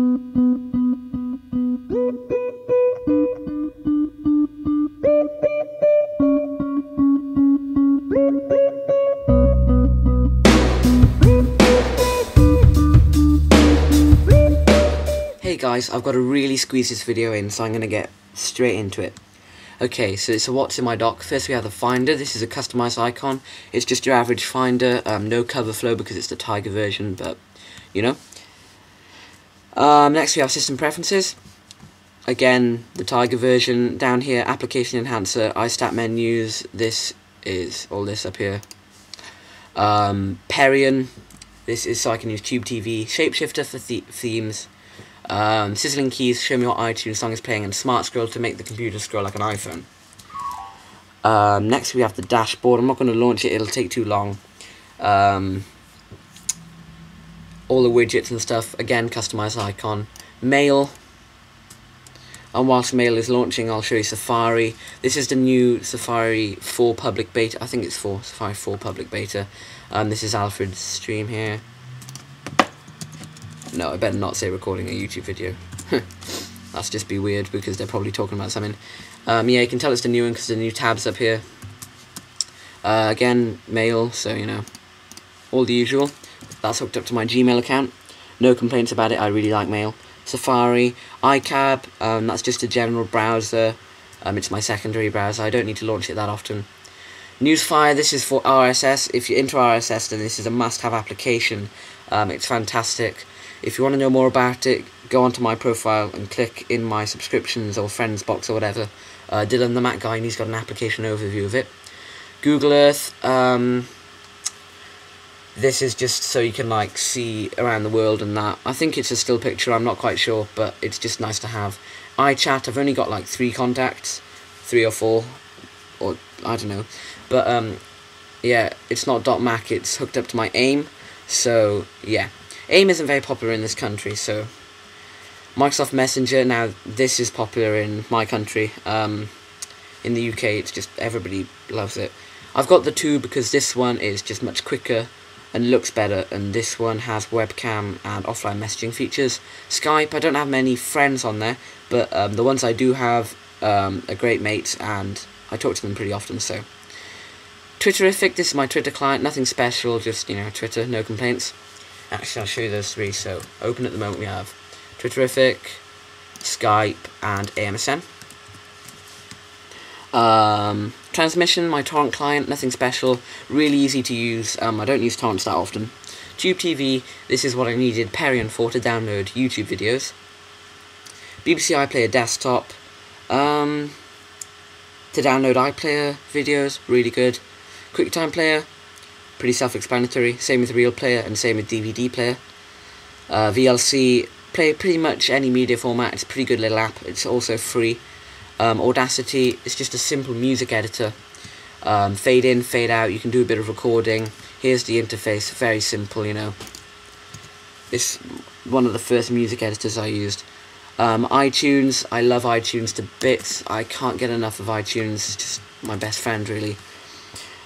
Hey guys, I've got to really squeeze this video in, so I'm going to get straight into it. Okay, so it's a what's in my dock. First we have the Finder. This is a customized icon. It's just your average Finder, um, no cover flow because it's the Tiger version, but, you know. Um, next we have System Preferences. Again, the Tiger version. Down here, Application Enhancer, iStat menus. This is all this up here. Um, Perian. This is so I can use Tube TV. Shapeshifter for the themes. Um, sizzling keys show me what iTunes song is playing, and Smart Scroll to make the computer scroll like an iPhone. Um, next we have the dashboard. I'm not going to launch it; it'll take too long. Um, all the widgets and stuff. Again, customize icon. Mail. And whilst Mail is launching, I'll show you Safari. This is the new Safari 4 public beta. I think it's 4, Safari 4 public beta. Um, this is Alfred's stream here. No, I better not say recording a YouTube video. That's just be weird because they're probably talking about something. Um, yeah, you can tell it's the new one because the new tabs up here. Uh, again, mail, so you know, all the usual. That's hooked up to my Gmail account. No complaints about it, I really like mail. Safari, iCab, um, that's just a general browser. Um, it's my secondary browser, I don't need to launch it that often. Newsfire, this is for RSS. If you're into RSS, then this is a must-have application. Um, it's fantastic. If you want to know more about it, go onto my profile and click in my subscriptions or friends box or whatever. Uh, Dylan the Mac guy, and he's got an application overview of it. Google Earth, um, this is just so you can like see around the world and that. I think it's a still picture, I'm not quite sure, but it's just nice to have. iChat, I've only got like three contacts, three or four, or I don't know. But um, yeah, it's not .mac, it's hooked up to my AIM, so yeah. AIM isn't very popular in this country, so Microsoft Messenger, now this is popular in my country. Um, in the UK, it's just everybody loves it. I've got the two because this one is just much quicker and looks better, and this one has webcam and offline messaging features. Skype, I don't have many friends on there, but um, the ones I do have um, are great mates, and I talk to them pretty often, so. Twitterrific, this is my Twitter client, nothing special, just, you know, Twitter, no complaints. Actually, I'll show you those three. So, open at the moment we have Twitterrific, Skype, and AMSN. Um, transmission, my torrent client, nothing special, really easy to use. Um, I don't use torrents that often. Tube TV, this is what I needed Perian for to download YouTube videos. BBC iPlayer desktop, um, to download iPlayer videos, really good. QuickTime Player, pretty self-explanatory. Same with Real Player and same with DVD Player. Uh, VLC, play pretty much any media format. It's a pretty good little app. It's also free. Um, Audacity, it's just a simple music editor. Um, fade in, fade out. You can do a bit of recording. Here's the interface. Very simple, you know. This one of the first music editors I used. Um, iTunes, I love iTunes to bits. I can't get enough of iTunes. It's just my best friend, really.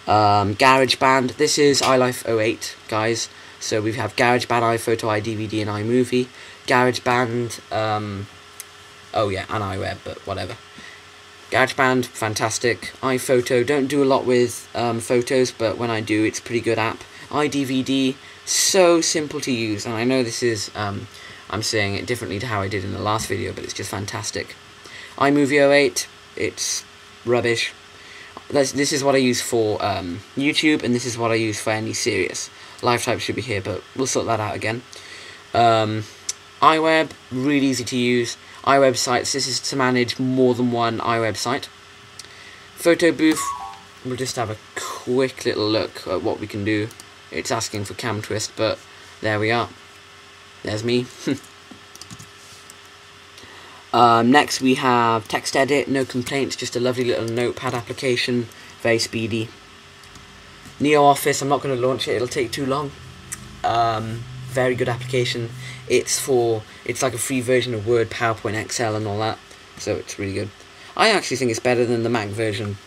Um, GarageBand, this is iLife 08, guys. So we have GarageBand, iPhoto, iDVD, and iMovie. GarageBand, um, oh yeah, and iWeb, but whatever. GarageBand, fantastic. iPhoto, don't do a lot with um, photos, but when I do, it's a pretty good app. iDVD, so simple to use, and I know this is, um, I'm saying it differently to how I did in the last video, but it's just fantastic. iMovie 08, it's rubbish. This, this is what I use for um, YouTube, and this is what I use for any serious. Lifetype should be here, but we'll sort that out again. Um, iWeb, really easy to use. iWeb sites, this is to manage more than one iWeb site. Photo booth, we'll just have a quick little look at what we can do. It's asking for cam twist, but there we are. There's me. um, next we have text edit, no complaints, just a lovely little notepad application, very speedy. Neo Office, I'm not going to launch it, it'll take too long. Um, very good application. It's for, it's like a free version of Word, PowerPoint, Excel and all that, so it's really good. I actually think it's better than the Mac version.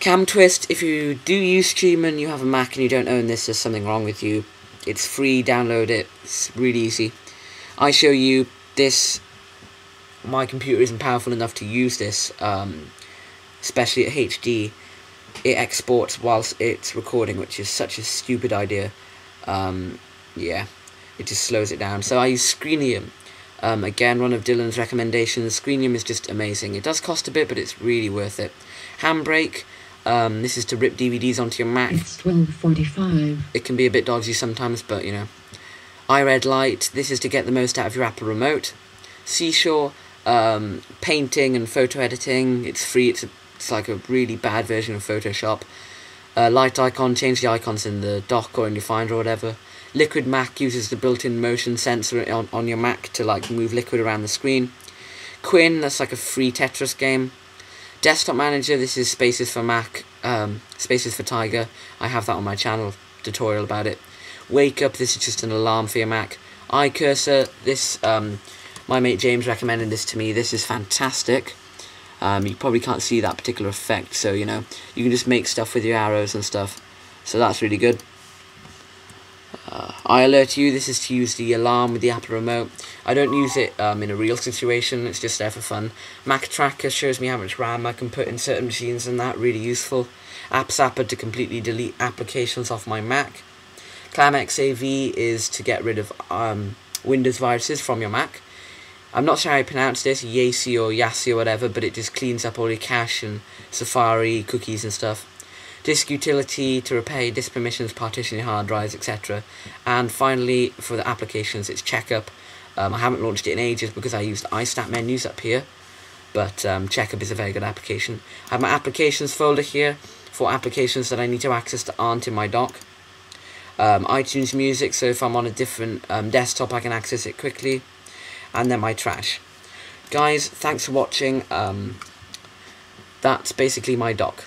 Cam Twist, if you do use Stream and you have a Mac and you don't own this, there's something wrong with you. It's free, download it, it's really easy. iShowU this, my computer isn't powerful enough to use this, um, especially at HD. It exports whilst it's recording, which is such a stupid idea. Um, yeah, it just slows it down. So I use Screenium. Um, again, one of Dylan's recommendations. Screenium is just amazing. It does cost a bit, but it's really worth it. Handbrake. Um, this is to rip DVDs onto your Mac. It's 1245. It can be a bit dodgy sometimes, but you know. iRed Lite. This is to get the most out of your Apple remote. Seashore. Um, painting and photo editing. It's free. It's, a, it's like a really bad version of Photoshop. Uh, LiteIcon. Change the icons in the dock or in your Finder or whatever. Liquid Mac uses the built-in motion sensor on, on your Mac to like move liquid around the screen. Quinn, that's like a free Tetris game. Desktop Manager, this is Spaces for Mac, um, Spaces for Tiger. I have that on my channel, tutorial about it. Wake Up, this is just an alarm for your Mac. iCursor, this, um, my mate James recommended this to me. This is fantastic. Um, you probably can't see that particular effect, so, you know, you can just make stuff with your arrows and stuff. So that's really good. Uh, iAlertU, this is to use the alarm with the Apple remote. I don't use it um, in a real situation, it's just there for fun. Mac Tracker shows me how much RAM I can put in certain machines and that, really useful. App Zapper to completely delete applications off my Mac. ClamXAV is to get rid of um, Windows viruses from your Mac. I'm not sure how I pronounce this, Yasi or Yasi or whatever, but it just cleans up all your cache and Safari, cookies and stuff disk utility to repair disk permissions, partitioning hard drives, etc. And finally, for the applications, it's checkup. Um, I haven't launched it in ages because I used iStat menus up here, but um, checkup is a very good application. I have my applications folder here for applications that I need to access that aren't in my dock. Um, iTunes Music, so if I'm on a different um, desktop, I can access it quickly. And then my trash. Guys, thanks for watching. Um, that's basically my dock.